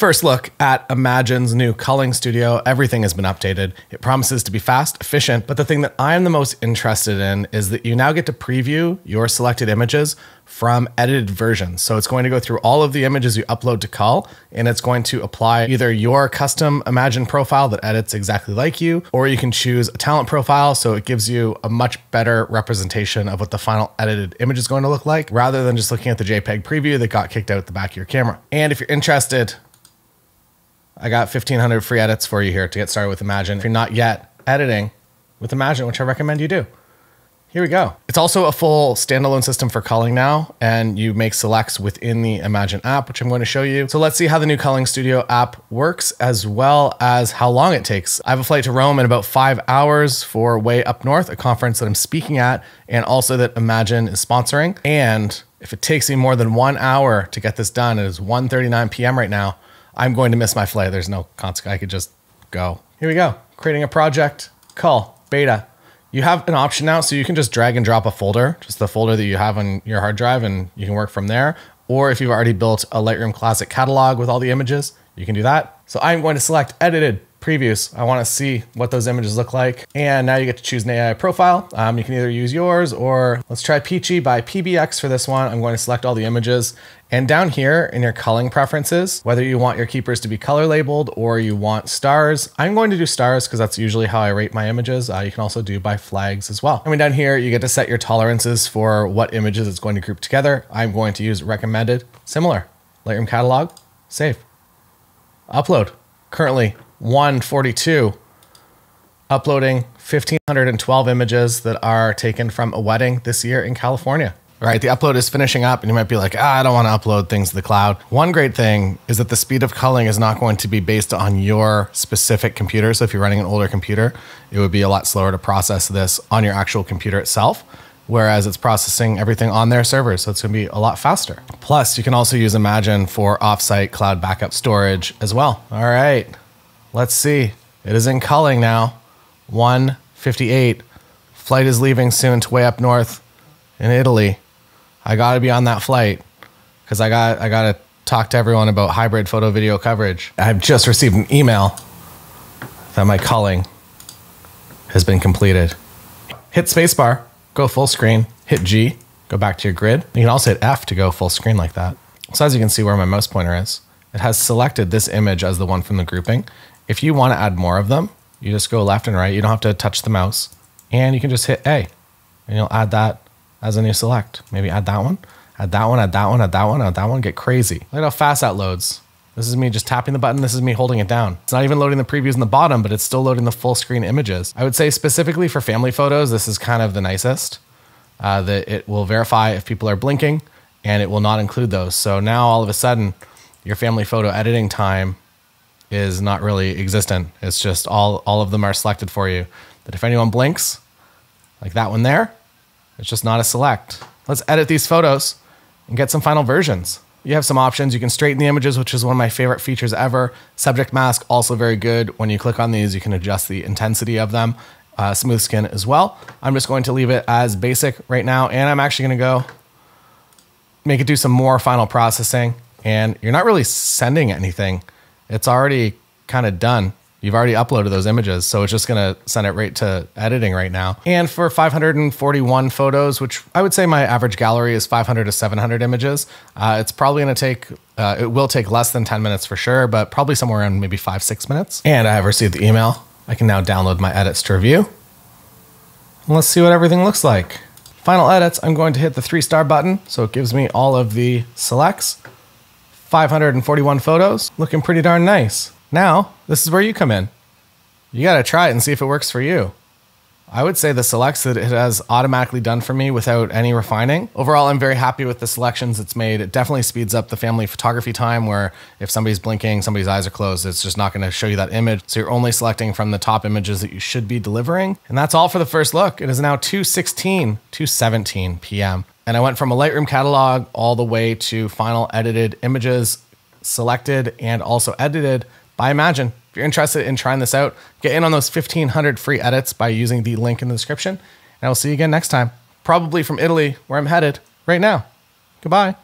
First look at Imagen's new culling studio. Everything has been updated. It promises to be fast, efficient, but the thing that I am the most interested in is that you now get to preview your selected images from edited versions. So it's going to go through all of the images you upload to Cull and it's going to apply either your custom Imagen profile that edits exactly like you, or you can choose a talent profile so it gives you a much better representation of what the final edited image is going to look like rather than just looking at the JPEG preview that got kicked out the back of your camera. And if you're interested, I got 1500 free edits for you here to get started with Imagen. If you're not yet editing with Imagen, which I recommend you do, here we go. It's also a full standalone system for culling now, and you make selects within the Imagen app, which I'm going to show you. So let's see how the new Culling Studio app works, as well as how long it takes. I have a flight to Rome in about five hours for Way Up North, a conference that I'm speaking at, and also that Imagen is sponsoring. And if it takes me more than one hour to get this done, it is 1.39 p.m. right now, I'm going to miss my flight. There's no consequence. I could just go. Here we go. Creating a project, call, beta. You have an option now, so you can just drag and drop a folder, just the folder that you have on your hard drive, and you can work from there. Or if you've already built a Lightroom Classic catalog with all the images, you can do that. So I'm going to select edited previews. I want to see what those images look like. And now you get to choose an AI profile. Um, you can either use yours or let's try Peachy by PBX for this one. I'm going to select all the images. And down here in your culling preferences, whether you want your keepers to be color labeled or you want stars, I'm going to do stars because that's usually how I rate my images. Uh, you can also do by flags as well. I mean, down here, you get to set your tolerances for what images it's going to group together. I'm going to use recommended, similar, Lightroom catalog, save, upload. Currently 142, uploading 1,512 images that are taken from a wedding this year in California. Right, the upload is finishing up, and you might be like, ah, I don't want to upload things to the cloud. One great thing is that the speed of culling is not going to be based on your specific computer. So if you're running an older computer, it would be a lot slower to process this on your actual computer itself whereas it's processing everything on their servers. So it's going to be a lot faster. Plus, you can also use Imagen for offsite cloud backup storage as well. All right. Let's see. It is in culling now. 158. Flight is leaving soon to way up north in Italy. I got to be on that flight because I got I got to talk to everyone about hybrid photo video coverage. I've just received an email that my culling has been completed. Hit spacebar, go full screen. Hit G, go back to your grid. You can also hit F to go full screen like that. So as you can see where my mouse pointer is, it has selected this image as the one from the grouping. If you want to add more of them, you just go left and right. You don't have to touch the mouse and you can just hit A and you'll add that as a new select. Maybe add that one, add that one, add that one, add that one, add that one, get crazy. Look at how fast that loads. This is me just tapping the button. This is me holding it down. It's not even loading the previews in the bottom, but it's still loading the full screen images. I would say specifically for family photos, this is kind of the nicest. Uh, that it will verify if people are blinking and it will not include those. So now all of a sudden, your family photo editing time is not really existent. It's just all all of them are selected for you. That if anyone blinks, like that one there, it's just not a select. Let's edit these photos and get some final versions. You have some options. You can straighten the images, which is one of my favorite features ever. Subject mask, also very good. When you click on these, you can adjust the intensity of them. Uh, smooth skin as well. I'm just going to leave it as basic right now. And I'm actually going to go make it do some more final processing. And you're not really sending anything it's already kind of done. You've already uploaded those images, so it's just gonna send it right to editing right now. And for 541 photos, which I would say my average gallery is 500 to 700 images, uh, it's probably gonna take, uh, it will take less than 10 minutes for sure, but probably somewhere around maybe five, six minutes. And I have received the email. I can now download my edits to review. And let's see what everything looks like. Final edits, I'm going to hit the three star button, so it gives me all of the selects. 541 photos, looking pretty darn nice. Now, this is where you come in. You got to try it and see if it works for you. I would say the selects that it has automatically done for me without any refining. Overall, I'm very happy with the selections it's made. It definitely speeds up the family photography time where if somebody's blinking, somebody's eyes are closed, it's just not going to show you that image. So you're only selecting from the top images that you should be delivering. And that's all for the first look. It is now 2:16, 2:17 p.m. And I went from a Lightroom catalog all the way to final edited images selected and also edited by Imagen. If you're interested in trying this out, get in on those 1500 free edits by using the link in the description. And I will see you again next time, probably from Italy, where I'm headed right now. Goodbye.